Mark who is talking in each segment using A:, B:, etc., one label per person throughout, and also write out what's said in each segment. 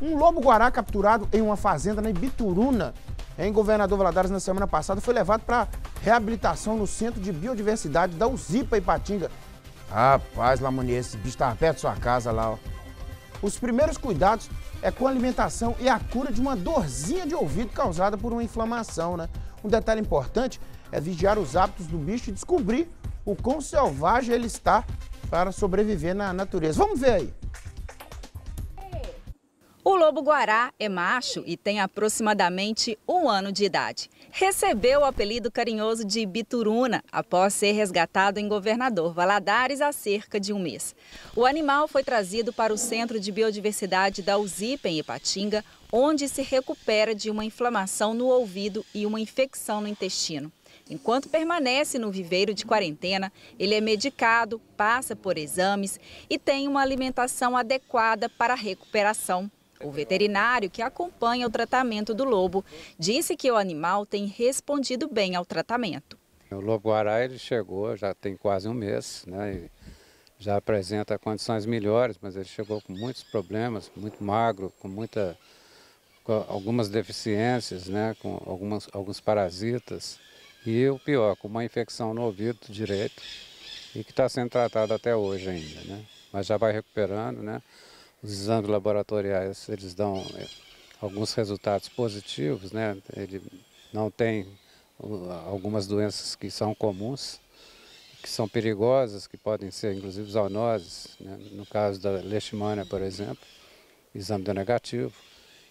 A: Um lobo-guará capturado em uma fazenda na Ibituruna, em Governador Valadares, na semana passada, foi levado para reabilitação no Centro de Biodiversidade da Uzipa, Ipatinga. Rapaz, Lamonier, esse bicho estava perto da sua casa lá, ó. Os primeiros cuidados é com a alimentação e a cura de uma dorzinha de ouvido causada por uma inflamação, né? Um detalhe importante é vigiar os hábitos do bicho e descobrir o quão selvagem ele está para sobreviver na natureza. Vamos ver aí.
B: O lobo-guará é macho e tem aproximadamente um ano de idade. Recebeu o apelido carinhoso de Bituruna após ser resgatado em Governador Valadares há cerca de um mês. O animal foi trazido para o Centro de Biodiversidade da UZIP em Ipatinga, onde se recupera de uma inflamação no ouvido e uma infecção no intestino. Enquanto permanece no viveiro de quarentena, ele é medicado, passa por exames e tem uma alimentação adequada para a recuperação. O veterinário que acompanha o tratamento do lobo disse que o animal tem respondido bem ao tratamento.
C: O lobo-guará ele chegou já tem quase um mês, né? já apresenta condições melhores, mas ele chegou com muitos problemas, muito magro, com muita com algumas deficiências, né, com algumas, alguns parasitas e o pior, com uma infecção no ouvido direito e que está sendo tratado até hoje ainda, né? Mas já vai recuperando, né? Os exames laboratoriais, eles dão é, alguns resultados positivos, né? Ele não tem algumas doenças que são comuns, que são perigosas, que podem ser inclusive zoonoses, né? no caso da leishmania, por exemplo, exame deu negativo.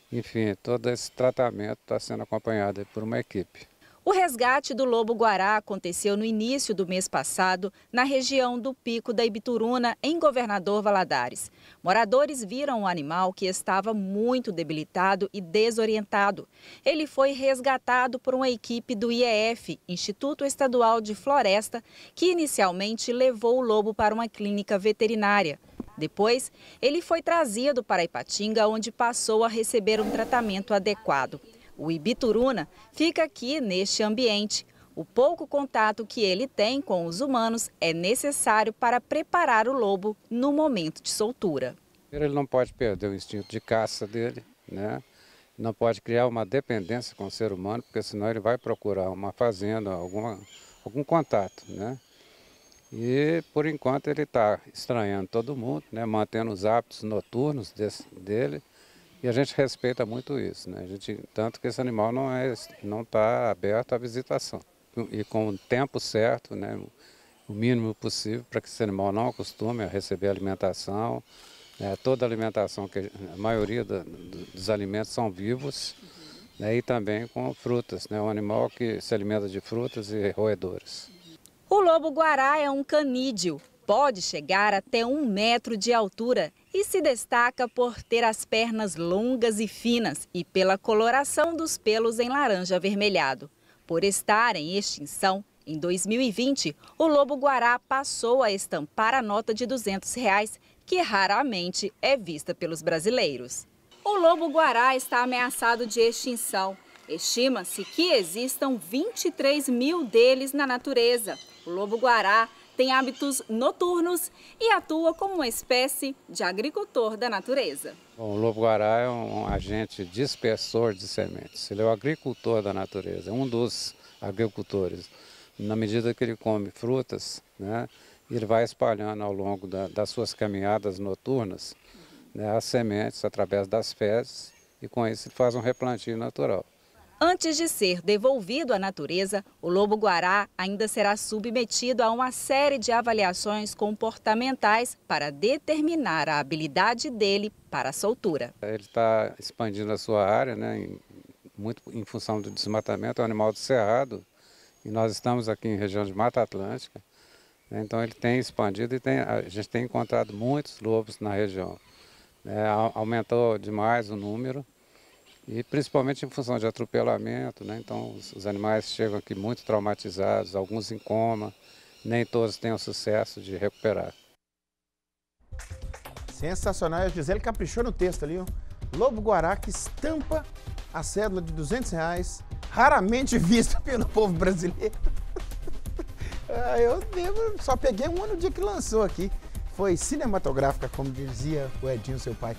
C: Enfim, todo esse tratamento está sendo acompanhado por uma equipe.
B: O resgate do lobo-guará aconteceu no início do mês passado, na região do Pico da Ibituruna, em Governador Valadares. Moradores viram o animal que estava muito debilitado e desorientado. Ele foi resgatado por uma equipe do IEF, Instituto Estadual de Floresta, que inicialmente levou o lobo para uma clínica veterinária. Depois, ele foi trazido para Ipatinga, onde passou a receber um tratamento adequado. O Ibituruna fica aqui neste ambiente. O pouco contato que ele tem com os humanos é necessário para preparar o lobo no momento de soltura.
C: Ele não pode perder o instinto de caça dele, né? não pode criar uma dependência com o ser humano, porque senão ele vai procurar uma fazenda, alguma, algum contato. Né? E por enquanto ele está estranhando todo mundo, né? mantendo os hábitos noturnos desse, dele e a gente respeita muito isso, né? A gente, tanto que esse animal não é, não está aberto à visitação. E com o tempo certo, né? O mínimo possível para que esse animal não acostume a receber alimentação. Né? Toda a alimentação, que a maioria da, dos alimentos são vivos, né? e também com frutas. Né? Um animal que se alimenta de frutas e roedores.
B: O lobo-guará é um canídeo, pode chegar até um metro de altura e se destaca por ter as pernas longas e finas e pela coloração dos pelos em laranja avermelhado. Por estar em extinção, em 2020, o lobo-guará passou a estampar a nota de 200 reais, que raramente é vista pelos brasileiros. O lobo-guará está ameaçado de extinção. Estima-se que existam 23 mil deles na natureza. O lobo-guará tem hábitos noturnos e atua como uma espécie de agricultor da natureza.
C: Bom, o lobo-guará é um agente dispersor de sementes. Ele é o agricultor da natureza, um dos agricultores. Na medida que ele come frutas, né, ele vai espalhando ao longo da, das suas caminhadas noturnas né, as sementes através das fezes e com isso ele faz um replantio natural.
B: Antes de ser devolvido à natureza, o lobo-guará ainda será submetido a uma série de avaliações comportamentais para determinar a habilidade dele para a soltura.
C: Ele está expandindo a sua área, né, muito em função do desmatamento, é um animal do cerrado, e nós estamos aqui em região de Mata Atlântica, né, então ele tem expandido e tem, a gente tem encontrado muitos lobos na região. É, aumentou demais o número, e principalmente em função de atropelamento, né? então os, os, animais chegam aqui muito traumatizados, alguns em coma, nem todos têm o sucesso de recuperar.
A: Sensacional, a Gisele caprichou no texto ali, ó. Lobo Guará que estampa a cédula de 200 reais, raramente vista pelo povo brasileiro. ah, eu só peguei um ano no dia que lançou aqui. Foi cinematográfica, como dizia o Edinho, seu pai.